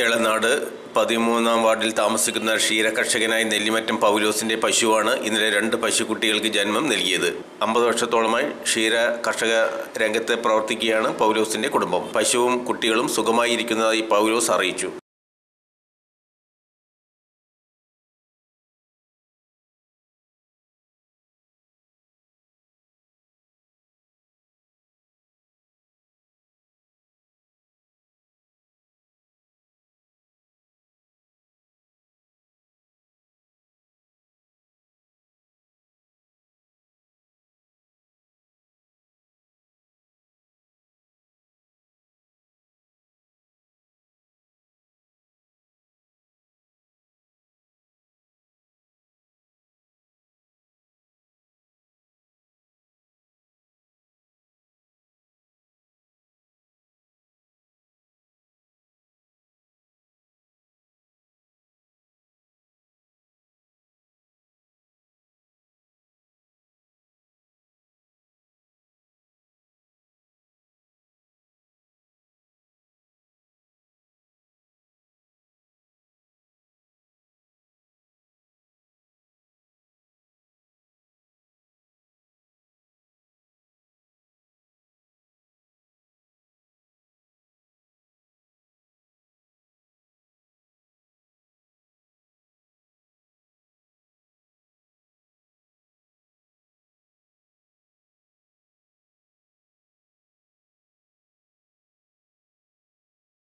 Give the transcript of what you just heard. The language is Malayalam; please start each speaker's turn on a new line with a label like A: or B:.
A: കേളനാട് പതിമൂന്നാം വാർഡിൽ താമസിക്കുന്ന ക്ഷീരകർഷകനായ നെല്ലിമറ്റം പൗലോസിന്റെ പശുവാണ് ഇന്നലെ രണ്ട് പശുക്കുട്ടികൾക്ക് ജന്മം നൽകിയത്. അമ്പത് വർഷത്തോളമായി ക്ഷീര കർഷക രംഗത്ത് പ്രവർത്തിക്കുകയാണ് പൗലോസിന്റെ കുടുംബം. പശുവും കുട്ടികളും സുഖമായിരിക്കുന്നതായി പൗലോസ് അറിയിച്ചു.